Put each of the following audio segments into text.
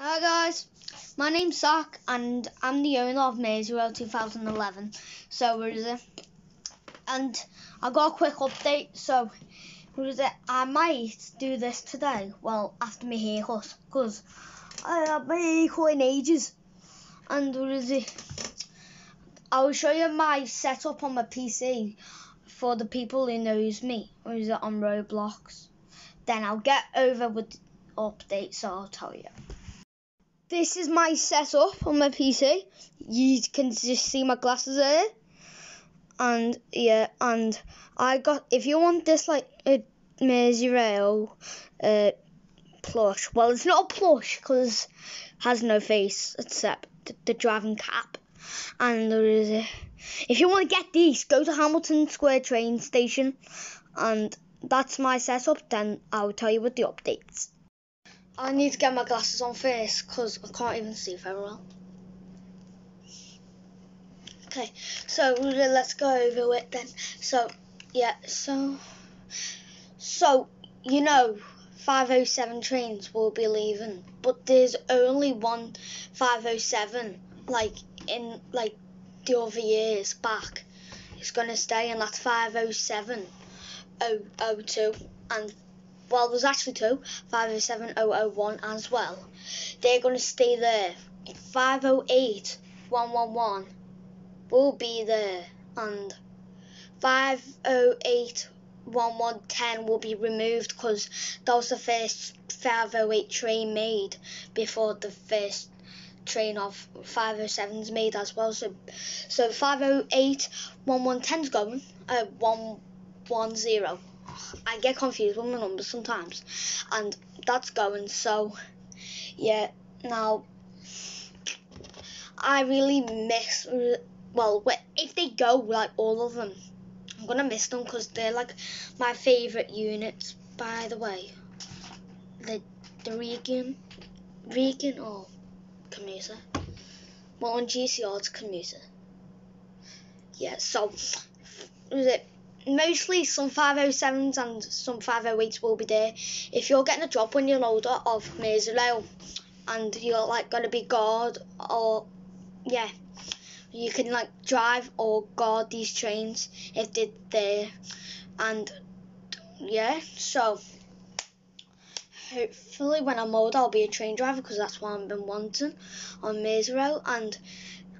Hi guys, my name's Zach and I'm the owner of Merseyrail 2011. So where is it? And I got a quick update. So where is it? I might do this today. Well, after my haircut, cause I have my haircut in ages. And where is it? I will show you my setup on my PC for the people who knows me. Or is it on Roblox? Then I'll get over with the update, so I'll tell you this is my setup on my PC. You can just see my glasses there. And yeah, and I got if you want this like a Merseyrail uh, plush. Well, it's not a plush because has no face except the, the driving cap. And there is a, if you want to get these, go to Hamilton Square train station, and that's my setup. Then I'll tell you what the updates. I need to get my glasses on first because I can't even see very well. Okay, so let's go over it then. So, yeah, so, so, you know, 507 trains will be leaving, but there's only one 507, like, in, like, the other years back. It's going to stay, and that's 507 002, and well, there's actually two, 507001 as well. They're going to stay there. 508111 will be there, and 5081110 will be removed because that was the first 508 train made before the first train of 507's made as well. So, so 508 1110's going, uh, 110. I get confused with my numbers sometimes, and that's going. So, yeah. Now, I really miss. Well, if they go like all of them, I'm gonna miss them because they're like my favorite units. By the way, the the Regan, Regan oh, or commuter. Well, on GCR it's commuter. Yeah. So, was it? Mostly some 507s and some 508s will be there. If you're getting a job when you're older of Merseyrail and you're like going to be guard or yeah, you can like drive or guard these trains if they're there. And yeah, so hopefully when I'm older I'll be a train driver because that's what I've been wanting on Merseyrail and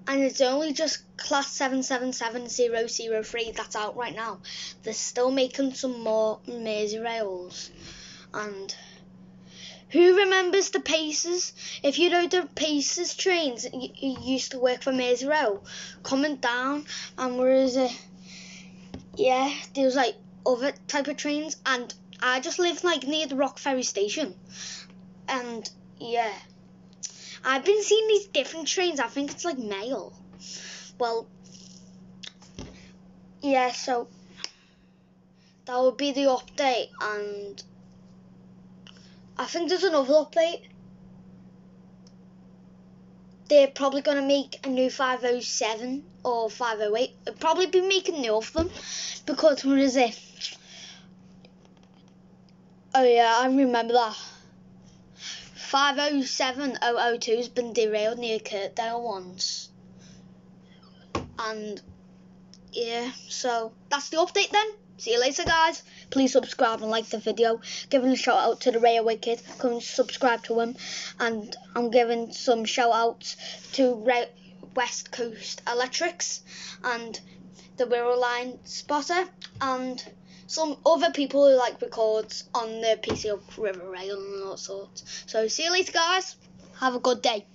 and it's only just class 777003 that's out right now. They're still making some more Merseyrails. And who remembers the Pacers? If you know the Pacers trains, you, you used to work for Merseyrail, comment down. And where is it? Yeah, there's like other type of trains. And I just live like near the Rock Ferry station. And yeah. I've been seeing these different trains. I think it's like mail. Well, yeah, so that would be the update. And I think there's another update. They're probably going to make a new 507 or 508. They'll probably be making new of them. Because what is it? Oh yeah, I remember that. 507002 has been derailed near Kirkdale once. And yeah, so that's the update then. See you later, guys. Please subscribe and like the video. Giving a shout out to the Railway Kid. Come subscribe to him. And I'm giving some shout outs to West Coast Electrics and the Wirral Line Spotter and some other people who like records on their PC River Rail and all sorts. So see you later, guys. Have a good day.